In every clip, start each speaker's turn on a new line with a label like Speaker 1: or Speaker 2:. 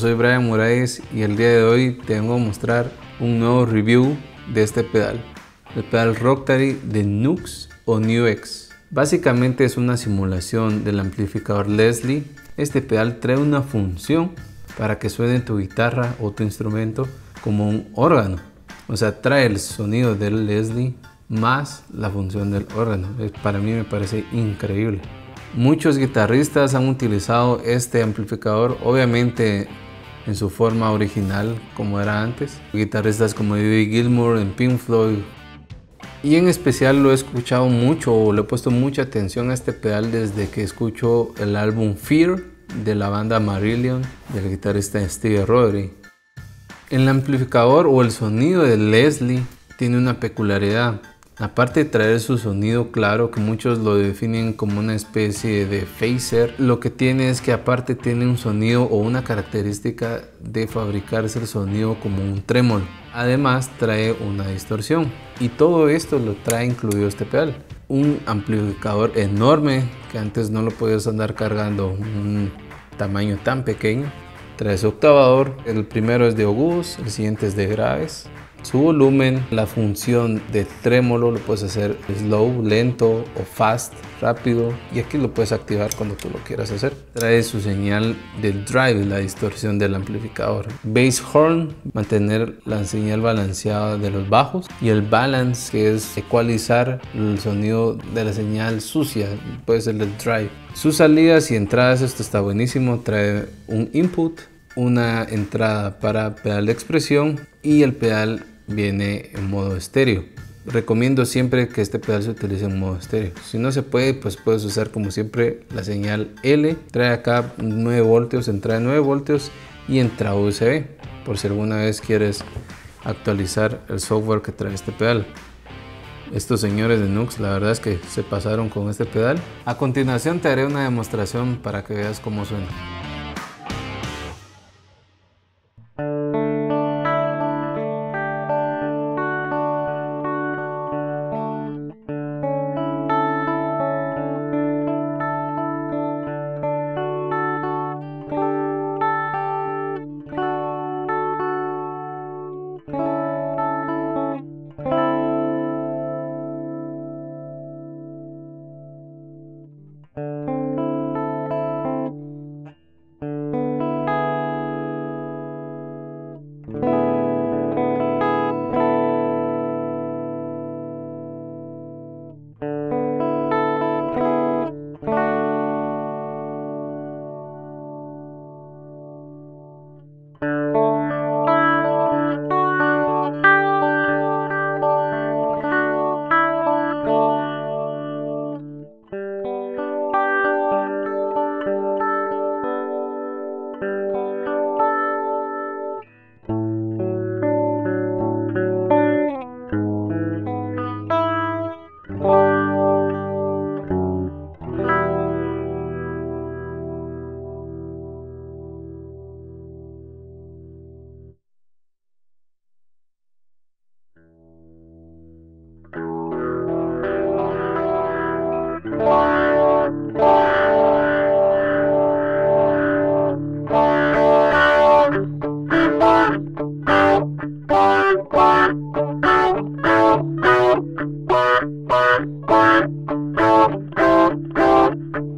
Speaker 1: soy Brian Moraes y el día de hoy te vengo a mostrar un nuevo review de este pedal, el pedal Roctary de Nux o Nux. Básicamente es una simulación del amplificador Leslie. Este pedal trae una función para que suene tu guitarra o tu instrumento como un órgano. O sea, trae el sonido del Leslie más la función del órgano. Para mí me parece increíble. Muchos guitarristas han utilizado este amplificador, obviamente en su forma original como era antes. Guitarristas como David Gilmour en Pink Floyd. Y en especial lo he escuchado mucho o le he puesto mucha atención a este pedal desde que escucho el álbum Fear de la banda Marillion del guitarrista Steve Rodri. El amplificador o el sonido de Leslie tiene una peculiaridad. Aparte de traer su sonido claro, que muchos lo definen como una especie de phaser, lo que tiene es que aparte tiene un sonido o una característica de fabricarse el sonido como un trémolo. Además trae una distorsión y todo esto lo trae incluido este pedal. Un amplificador enorme que antes no lo podías andar cargando un tamaño tan pequeño. Trae su octavador, el primero es de agudos, el siguiente es de graves su volumen, la función de trémolo lo puedes hacer slow, lento o fast, rápido y aquí lo puedes activar cuando tú lo quieras hacer. Trae su señal del drive, la distorsión del amplificador. Bass horn, mantener la señal balanceada de los bajos y el balance que es ecualizar el sonido de la señal sucia, puede ser del drive. Sus salidas y entradas, esto está buenísimo, trae un input una entrada para pedal de expresión y el pedal viene en modo estéreo. Recomiendo siempre que este pedal se utilice en modo estéreo. Si no se puede, pues puedes usar como siempre la señal L. Trae acá 9 voltios, entrada de 9 voltios y entrada USB. Por si alguna vez quieres actualizar el software que trae este pedal. Estos señores de Nux, la verdad es que se pasaron con este pedal. A continuación te haré una demostración para que veas cómo suena. Thank you.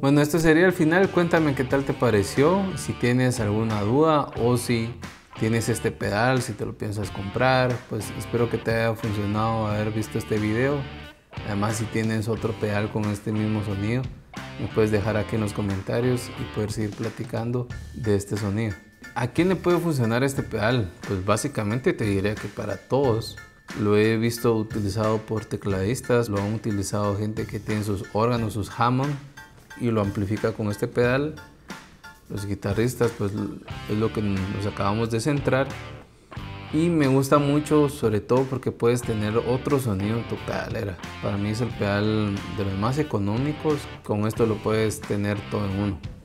Speaker 1: Bueno, esto sería el final. Cuéntame qué tal te pareció, si tienes alguna duda o si tienes este pedal, si te lo piensas comprar. Pues espero que te haya funcionado haber visto este video. Además, si tienes otro pedal con este mismo sonido, me puedes dejar aquí en los comentarios y poder seguir platicando de este sonido. ¿A quién le puede funcionar este pedal? Pues básicamente te diría que para todos. Lo he visto utilizado por tecladistas, lo han utilizado gente que tiene sus órganos, sus Hammond y lo amplifica con este pedal. Los guitarristas pues es lo que nos acabamos de centrar y me gusta mucho sobre todo porque puedes tener otro sonido en tu pedalera. Para mí es el pedal de los más económicos, con esto lo puedes tener todo en uno.